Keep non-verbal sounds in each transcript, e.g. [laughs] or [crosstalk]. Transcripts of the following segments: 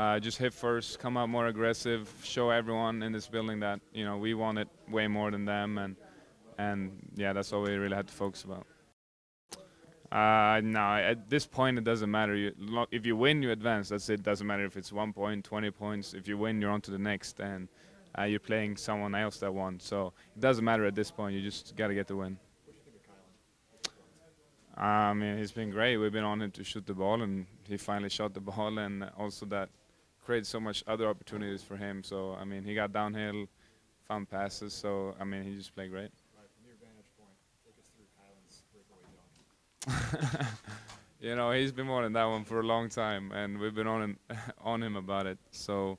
uh, just hit first, come out more aggressive, show everyone in this building that you know we want it way more than them, and and yeah, that's all we really had to focus about. Uh, no, at this point it doesn't matter. You, if you win, you advance. That's it. Doesn't matter if it's one point, 20 points. If you win, you're on to the next, and uh, you're playing someone else that won. So it doesn't matter at this point. You just got to get the win. I mean, he's been great. We've been on him to shoot the ball, and he finally shot the [laughs] ball, and also that created so much other opportunities for him. So I mean, he got downhill, found passes. So I mean, he just played great. [laughs] you know, he's been wanting that one for a long time, and we've been on him, [laughs] on him about it. So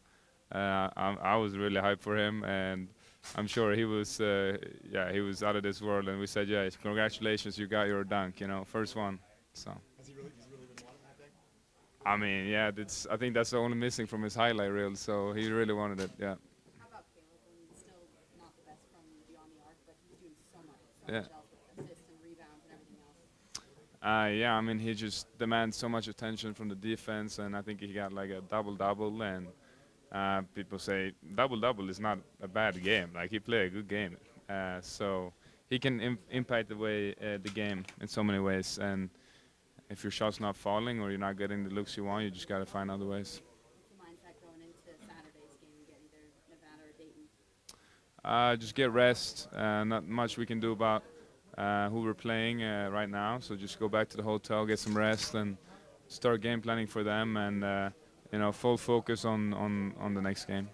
uh, I, I, was really hyped for him, and I'm sure he was, uh, yeah, he was out of this world. And we said, yeah, congratulations, you got your dunk, you know, first one. So. Has he really, he's really been wanting that thing? I mean, yeah, that's. I think that's the only missing from his highlight reel. So he really wanted it, yeah. How about Caleb? I mean, still not the best from beyond the arc, but he's doing so Yeah. much else with assists and rebounds and everything else. Uh, yeah, I mean, he just demands so much attention from the defense, and I think he got like a double double. And uh, people say double double is not a bad game. Like he played a good game, uh, so he can Im- impact the way uh, the game in so many ways. And if your shot's not falling or you're not getting the looks you want, you just got to find other ways. What's the mindset going into Saturday's game? You get either Nevada or Dayton. Uh, just get rest. Uh, not much we can do about uh, who we're playing uh, right now. So just go back to the hotel, get some rest, and start game planning for them. And uh, you know, full focus on on on the next game.